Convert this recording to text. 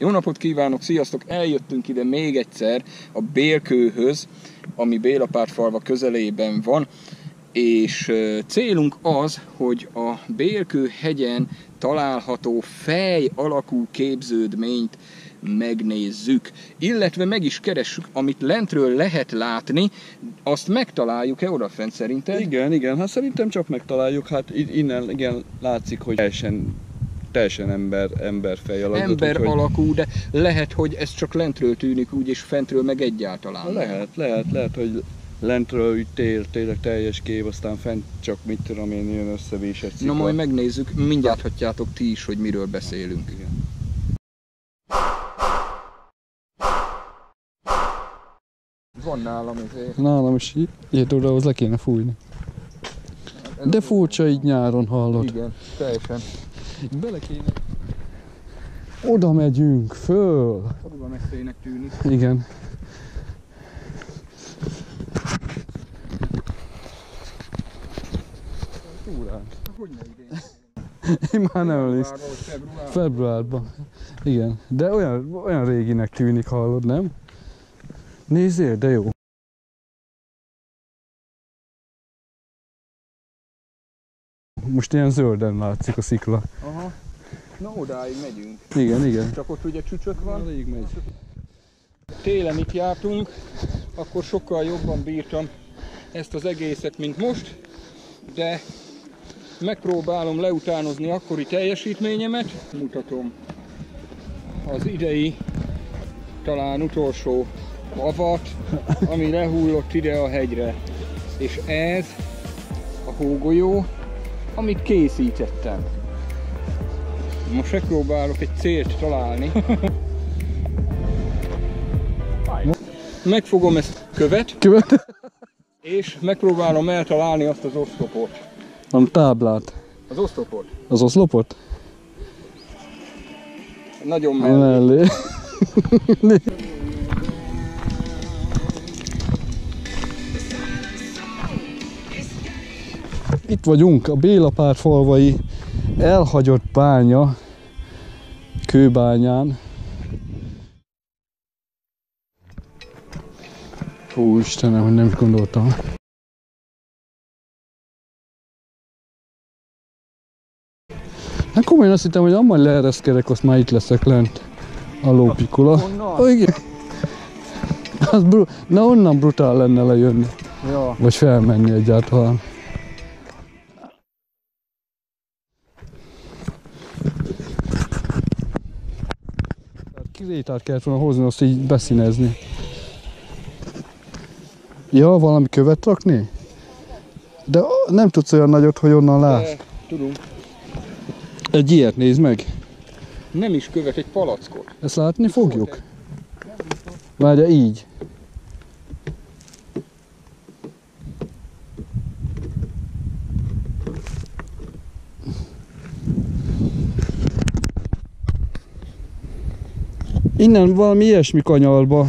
Jó napot kívánok, sziasztok! Eljöttünk ide még egyszer a Bélkőhöz, ami Bélapártfalva közelében van, és célunk az, hogy a Bélkő hegyen található fej alakú képződményt megnézzük, illetve meg is keressük, amit lentről lehet látni, azt megtaláljuk-e odafent szerinted? Igen, igen, hát szerintem csak megtaláljuk, hát innen igen látszik, hogy teljesen teljesen ember, ember fej alakú. Ember hogy... alakú, de lehet, hogy ez csak lentről tűnik úgy, és fentről meg egyáltalán. Lehet, lehet, lehet, hogy lentről úgy tél, tényleg teljes kép, aztán fent csak mit tudom én, ilyen összevésett szikla. Na majd megnézzük, mindjárt hatjátok ti is, hogy miről beszélünk. Igen. Van nálam ezért. Nálam is ilyet odahoz le kéne fújni. De furcsa így nyáron hallod. Igen, teljesen. Bele kéne. Oda megyünk, föl. Oda messzének tűnik. Igen. Túrán. Hogy ne idén? Én már nem emlékszem. Februárban. Februárban. Igen. De olyan, olyan réginek tűnik, hallod, nem? Nézzél, de jó. Most ilyen zölden látszik a szikla. Aha. Na odáig megyünk. Igen, igen. Csak ott ugye csücsök van. Odáig megy. Télen itt jártunk, akkor sokkal jobban bírtam ezt az egészet, mint most, de megpróbálom leutánozni akkori teljesítményemet. Mutatom az idei, talán utolsó avat, ami lehullott ide a hegyre. És ez a hógolyó, amit készítettem. Most megpróbálok egy célt találni. Megfogom ezt követ. Követ? És megpróbálom eltalálni azt az oszlopot. A táblát. Az oszlopot. Az oszlopot? Nagyon mellé. mellé. Itt vagyunk a Bélapár falvai elhagyott bánya, kőbányán. Ó, Istenem, hogy nem is gondoltam. Hát komolyan azt hittem, hogy amman leereszkedek, azt már itt leszek lent. A lópikula. Oh, igen. Az bru- Na onnan brutál lenne lejönni. Ja. Vagy felmenni egyáltalán. Kirétát kellett volna hozni, azt így beszínezni. Ja, valami követ rakni? De nem tudsz olyan nagyot, hogy onnan lát. Tudunk. Egy ilyet nézd meg. Nem is követ, egy palackot. Ezt látni fogjuk? Várja, így. Innen valami ilyesmi kanyarba